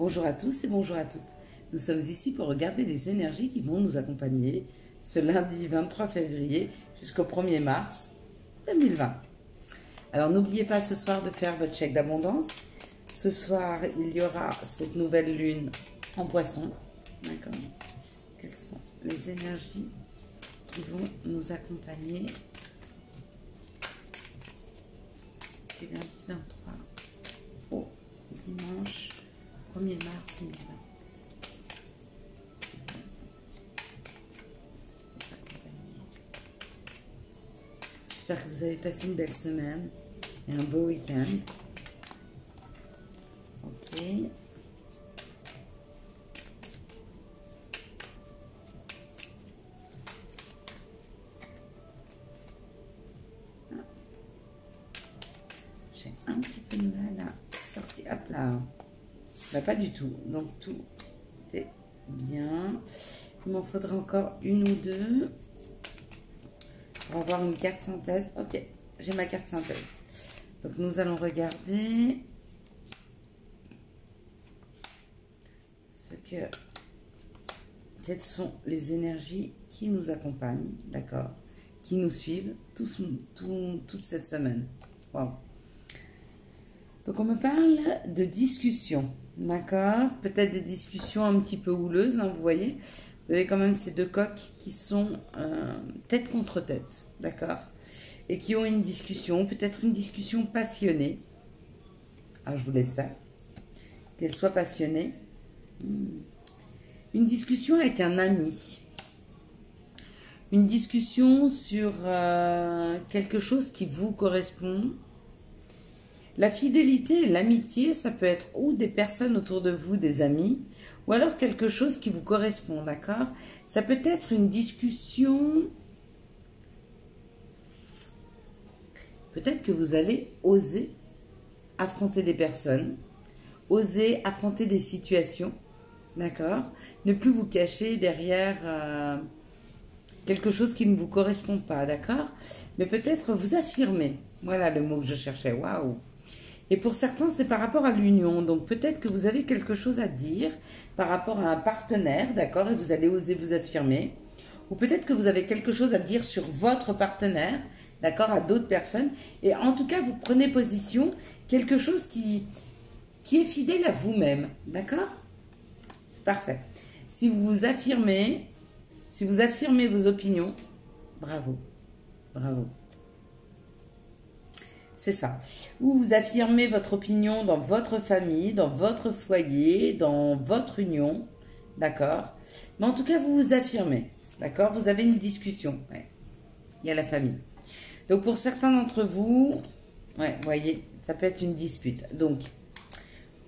Bonjour à tous et bonjour à toutes. Nous sommes ici pour regarder les énergies qui vont nous accompagner ce lundi 23 février jusqu'au 1er mars 2020. Alors n'oubliez pas ce soir de faire votre chèque d'abondance. Ce soir, il y aura cette nouvelle lune en poisson. D'accord Quelles sont les énergies qui vont nous accompagner du lundi 23 au dimanche 1er mars 2020. J'espère que vous avez passé une belle semaine et un beau week-end. Ok. Bah, pas du tout. Donc tout est bien. Il m'en faudrait encore une ou deux pour avoir une carte synthèse. Ok, j'ai ma carte synthèse. Donc nous allons regarder ce que quelles sont les énergies qui nous accompagnent, d'accord, qui nous suivent tous, toute cette semaine. Donc on me parle de discussion, d'accord Peut-être des discussions un petit peu houleuses, hein, vous voyez Vous avez quand même ces deux coques qui sont euh, tête contre tête, d'accord Et qui ont une discussion, peut-être une discussion passionnée. Alors je vous faire. Qu'elle soit passionnée. Hmm. Une discussion avec un ami. Une discussion sur euh, quelque chose qui vous correspond la fidélité et l'amitié, ça peut être ou des personnes autour de vous, des amis, ou alors quelque chose qui vous correspond, d'accord? Ça peut être une discussion. Peut-être que vous allez oser affronter des personnes, oser affronter des situations, d'accord? Ne plus vous cacher derrière euh, quelque chose qui ne vous correspond pas, d'accord? Mais peut-être vous affirmer. Voilà le mot que je cherchais. Waouh et pour certains, c'est par rapport à l'union. Donc peut-être que vous avez quelque chose à dire par rapport à un partenaire, d'accord, et vous allez oser vous affirmer. Ou peut-être que vous avez quelque chose à dire sur votre partenaire, d'accord, à d'autres personnes. Et en tout cas, vous prenez position, quelque chose qui, qui est fidèle à vous-même, d'accord? C'est parfait. Si vous vous affirmez, si vous affirmez vos opinions, bravo, bravo. C'est ça. Ou vous affirmez votre opinion dans votre famille, dans votre foyer, dans votre union. D'accord? Mais en tout cas, vous vous affirmez. D'accord? Vous avez une discussion. Il y a la famille. Donc, pour certains d'entre vous, ouais, voyez, ça peut être une dispute. Donc,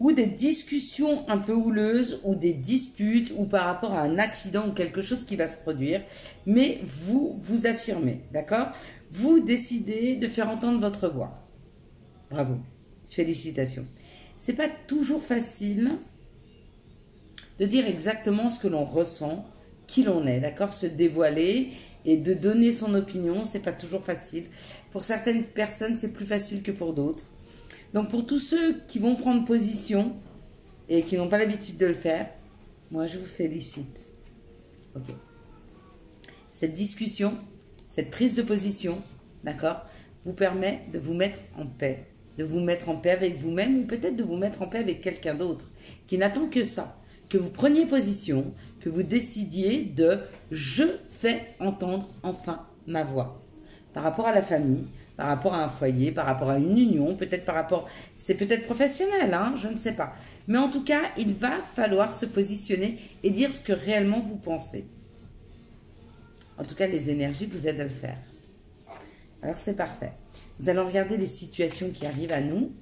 ou des discussions un peu houleuses, ou des disputes, ou par rapport à un accident ou quelque chose qui va se produire. Mais vous vous affirmez. D'accord? Vous décidez de faire entendre votre voix. Bravo. Félicitations. C'est pas toujours facile de dire exactement ce que l'on ressent, qui l'on est, d'accord? Se dévoiler et de donner son opinion, c'est pas toujours facile. Pour certaines personnes, c'est plus facile que pour d'autres. Donc pour tous ceux qui vont prendre position et qui n'ont pas l'habitude de le faire, moi je vous félicite. Ok. Cette discussion, cette prise de position, d'accord, vous permet de vous mettre en paix, de vous mettre en paix avec vous-même ou peut-être de vous mettre en paix avec quelqu'un d'autre qui n'attend que ça, que vous preniez position, que vous décidiez de je fais entendre enfin ma voix par rapport à la famille, par rapport à un foyer, par rapport à une union, peut-être par rapport, c'est peut-être professionnel, hein, je ne sais pas. Mais en tout cas, il va falloir se positionner et dire ce que réellement vous pensez. En tout cas, les énergies vous aident à le faire. Alors c'est parfait. Nous allons regarder les situations qui arrivent à nous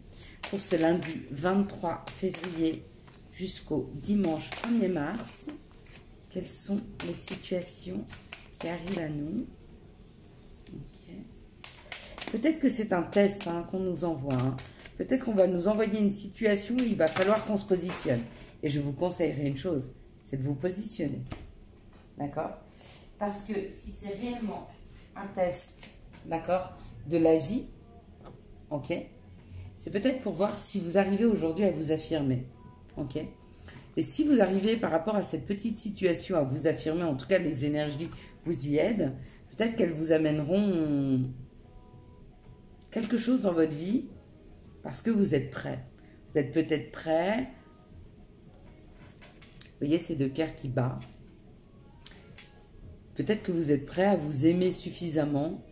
pour ce lundi 23 février jusqu'au dimanche 1er mars. Quelles sont les situations qui arrivent à nous? Peut-être que c'est un test hein, qu'on nous envoie. Hein. Peut-être qu'on va nous envoyer une situation où il va falloir qu'on se positionne. Et je vous conseillerais une chose, c'est de vous positionner. D'accord? Parce que si c'est réellement un test, d'accord, de la vie, ok C'est peut-être pour voir si vous arrivez aujourd'hui à vous affirmer, ok Et si vous arrivez par rapport à cette petite situation à vous affirmer, en tout cas les énergies vous y aident, peut-être qu'elles vous amèneront quelque chose dans votre vie parce que vous êtes prêt. Vous êtes peut-être prêt. Vous voyez ces deux cœurs qui battent. Peut-être que vous êtes prêt à vous aimer suffisamment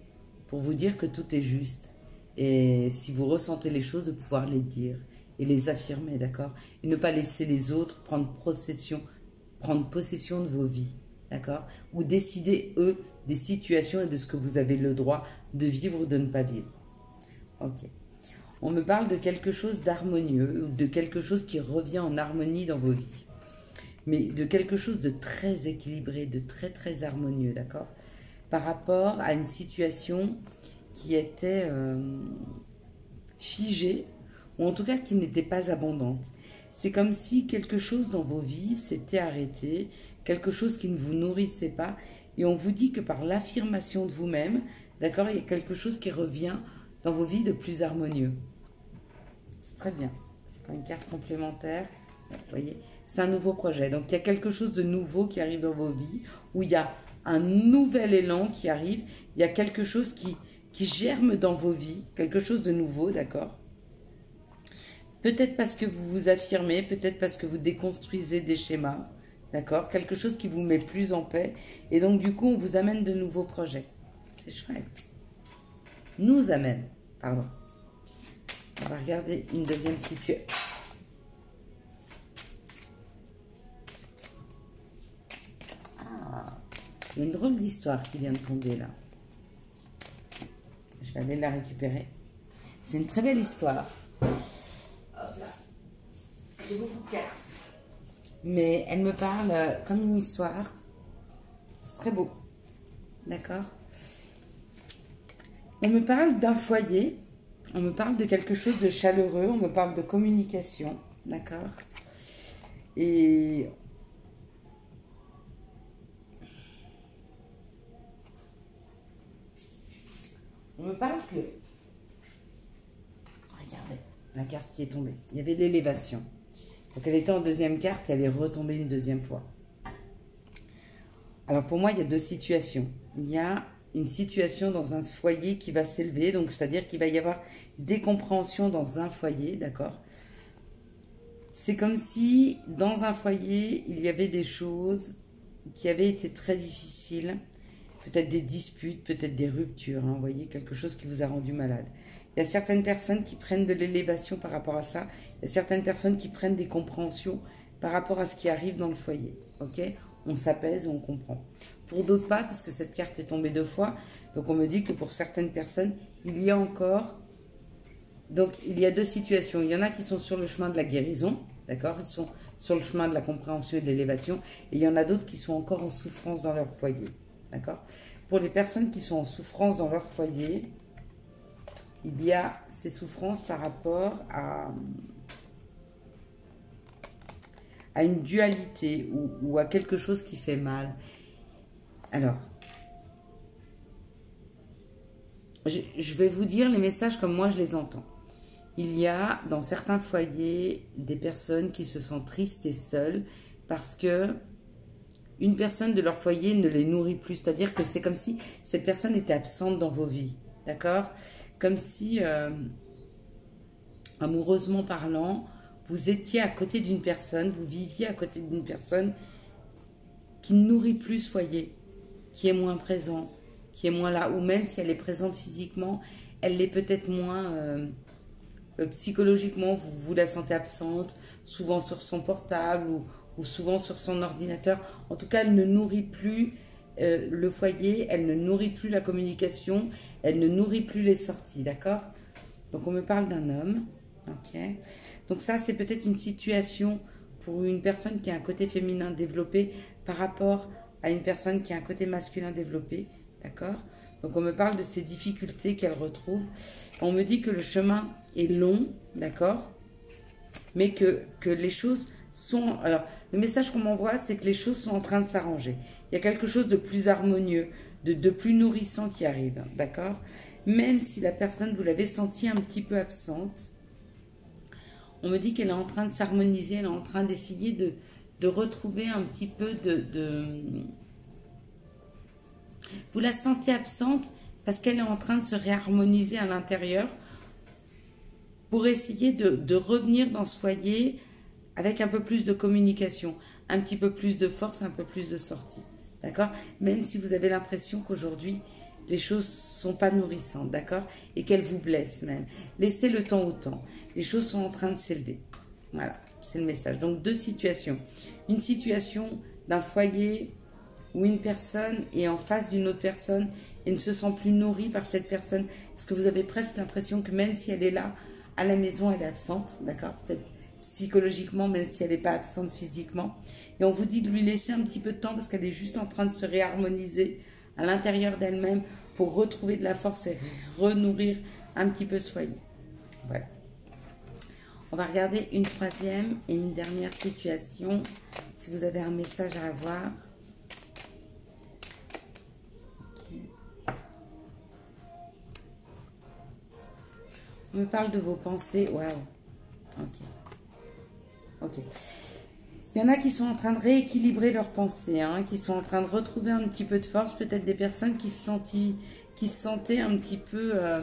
pour vous dire que tout est juste. Et si vous ressentez les choses, de pouvoir les dire et les affirmer, d'accord? Et ne pas laisser les autres prendre possession, prendre possession de vos vies, d'accord? Ou décider, eux, des situations et de ce que vous avez le droit de vivre ou de ne pas vivre. Ok. On me parle de quelque chose d'harmonieux, ou de quelque chose qui revient en harmonie dans vos vies mais de quelque chose de très équilibré, de très très harmonieux, d'accord? Par rapport à une situation qui était euh, figée, ou en tout cas qui n'était pas abondante. C'est comme si quelque chose dans vos vies s'était arrêté, quelque chose qui ne vous nourrissait pas, et on vous dit que par l'affirmation de vous-même, d'accord, il y a quelque chose qui revient dans vos vies de plus harmonieux. C'est très bien. Une carte complémentaire, vous voyez c'est un nouveau projet. Donc il y a quelque chose de nouveau qui arrive dans vos vies, où il y a un nouvel élan qui arrive, il y a quelque chose qui, qui germe dans vos vies, quelque chose de nouveau, d'accord? Peut-être parce que vous vous affirmez, peut-être parce que vous déconstruisez des schémas, d'accord? Quelque chose qui vous met plus en paix. Et donc du coup, on vous amène de nouveaux projets. C'est chouette. Nous amène, pardon. On va regarder une deuxième situation. Il y a une drôle d'histoire qui vient de tomber là. Je vais aller la récupérer. C'est une très belle histoire. Hop là. J'ai beaucoup de cartes. Mais elle me parle euh, comme une histoire. C'est très beau. D'accord On me parle d'un foyer. On me parle de quelque chose de chaleureux. On me parle de communication. D'accord Et Me parle que. Regardez la carte qui est tombée. Il y avait l'élévation. Donc elle était en deuxième carte et elle est retombée une deuxième fois. Alors pour moi, il y a deux situations. Il y a une situation dans un foyer qui va s'élever, donc c'est-à-dire qu'il va y avoir des compréhensions dans un foyer, d'accord? C'est comme si dans un foyer, il y avait des choses qui avaient été très difficiles peut-être des disputes, peut-être des ruptures, hein, voyez, quelque chose qui vous a rendu malade. Il y a certaines personnes qui prennent de l'élévation par rapport à ça, il y a certaines personnes qui prennent des compréhensions par rapport à ce qui arrive dans le foyer, ok? On s'apaise, on comprend. Pour d'autres pas, parce que cette carte est tombée deux fois, donc on me dit que pour certaines personnes, il y a encore... Donc il y a deux situations, il y en a qui sont sur le chemin de la guérison, d'accord? Ils sont sur le chemin de la compréhension et de l'élévation, et il y en a d'autres qui sont encore en souffrance dans leur foyer. D'accord? Pour les personnes qui sont en souffrance dans leur foyer, il y a ces souffrances par rapport à, à une dualité ou, à quelque chose qui fait mal. Alors, je, je vais vous dire les messages comme moi je les entends. Il y a dans certains foyers des personnes qui se sentent tristes et seules parce que une personne de leur foyer ne les nourrit plus. C'est-à-dire que c'est comme si cette personne était absente dans vos vies. D'accord? Comme si, euh, amoureusement parlant, vous étiez à côté d'une personne, vous viviez à côté d'une personne qui ne nourrit plus ce foyer, qui est moins présent, qui est moins là, ou même si elle est présente physiquement, elle l'est peut-être moins euh, euh, psychologiquement, vous, vous la sentez absente, souvent sur son portable ou, ou souvent sur son ordinateur. En tout cas, elle ne nourrit plus euh, le foyer, elle ne nourrit plus la communication, elle ne nourrit plus les sorties, d'accord? Donc on me parle d'un homme, ok? Donc ça, c'est peut-être une situation pour une personne qui a un côté féminin développé par rapport à une personne qui a un côté masculin développé, d'accord? Donc on me parle de ces difficultés qu'elle retrouve. On me dit que le chemin est long, d'accord? Mais que, que les choses Alors, le message qu'on m'envoie, c'est que les choses sont en train de s'arranger. Il y a quelque chose de plus harmonieux, de, plus nourrissant qui arrive, d'accord? Même si la personne, vous l'avez sentie un petit peu absente, on me dit qu'elle est en train de s'harmoniser, elle est en train d'essayer de, de retrouver un petit peu de... Vous la sentez absente parce qu'elle est en train de se réharmoniser à l'intérieur pour essayer de, revenir dans ce foyer avec un peu plus de communication, un petit peu plus de force, un peu plus de sortie. D'accord? Même si vous avez l'impression qu'aujourd'hui, les choses sont pas nourrissantes, d'accord? Et qu'elles vous blessent même. Laissez le temps au temps. Les choses sont en train de s'élever. Voilà, c'est le message. Donc deux situations. Une situation d'un foyer où une personne est en face d'une autre personne et ne se sent plus nourrie par cette personne, parce que vous avez presque l'impression que même si elle est là, à la maison, elle est absente, d'accord? Psychologiquement, même si elle n'est pas absente physiquement. Et on vous dit de lui laisser un petit peu de temps parce qu'elle est juste en train de se réharmoniser à l'intérieur d'elle-même pour retrouver de la force et renourrir un petit peu foyer. Voilà. On va regarder une troisième et une dernière situation. Si vous avez un message à avoir. On me parle de vos pensées. Waouh. Ok. Ok. Il y en a qui sont en train de rééquilibrer leurs pensées, hein, qui sont en train de retrouver un petit peu de force. Peut-être des personnes qui se, sentaient, qui se sentaient un petit peu euh,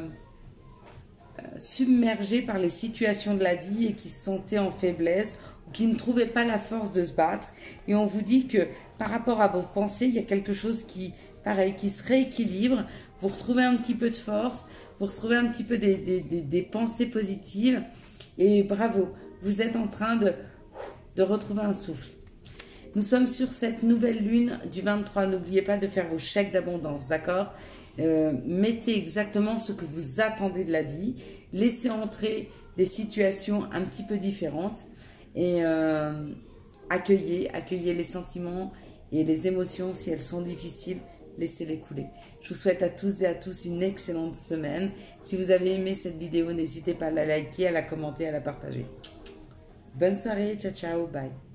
euh, submergées par les situations de la vie et qui se sentaient en faiblesse ou qui ne trouvaient pas la force de se battre. Et on vous dit que par rapport à vos pensées, il y a quelque chose qui, pareil, qui se rééquilibre. Vous retrouvez un petit peu de force, vous retrouvez un petit peu des, pensées positives. Et bravo, vous êtes en train de, de retrouver un souffle. Nous sommes sur cette nouvelle lune du 23. N'oubliez pas de faire vos chèques d'abondance, d'accord? Euh, Mettez exactement ce que vous attendez de la vie. Laissez entrer des situations un petit peu différentes et euh, accueillez, accueillez les sentiments et les émotions si elles sont difficiles laissez-les couler. Je vous souhaite à tous et à tous une excellente semaine. Si vous avez aimé cette vidéo, n'hésitez pas à la liker, à la commenter, à la partager. Bonne soirée, ciao ciao, bye.